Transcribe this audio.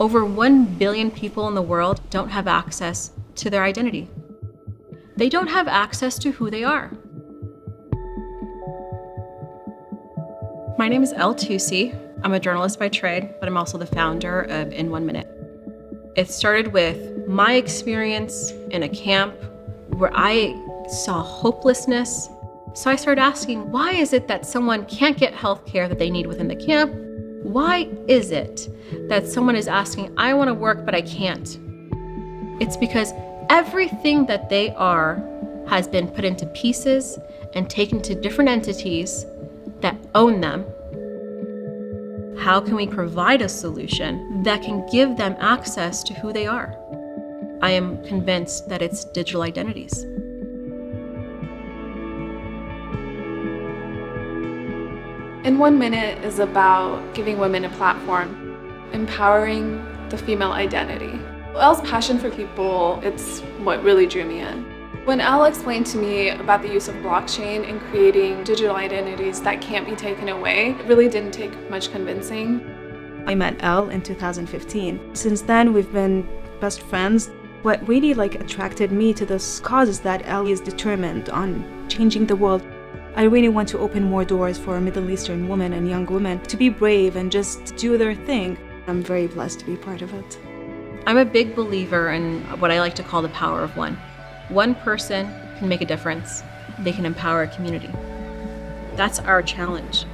Over 1 billion people in the world don't have access to their identity. They don't have access to who they are. My name is Elle Tusi. I'm a journalist by trade, but I'm also the founder of In One Minute. It started with my experience in a camp where I saw hopelessness. So I started asking, why is it that someone can't get health care that they need within the camp? Why is it that someone is asking, I want to work, but I can't? It's because everything that they are has been put into pieces and taken to different entities that own them. How can we provide a solution that can give them access to who they are? I am convinced that it's digital identities. In One Minute is about giving women a platform, empowering the female identity. Elle's passion for people, it's what really drew me in. When Elle explained to me about the use of blockchain in creating digital identities that can't be taken away, it really didn't take much convincing. I met Elle in 2015. Since then, we've been best friends. What really like attracted me to this cause is that Elle is determined on changing the world. I really want to open more doors for a Middle Eastern women and young women to be brave and just do their thing. I'm very blessed to be part of it. I'm a big believer in what I like to call the power of one. One person can make a difference. They can empower a community. That's our challenge.